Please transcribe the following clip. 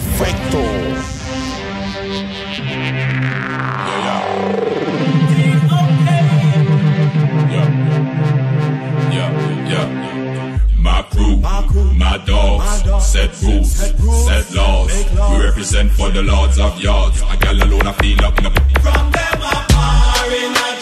Perfecto. My crew, my, dogs, set rules, set, laws. We represent for the lords of yards. I got alone, I feel up. From them, I'm firing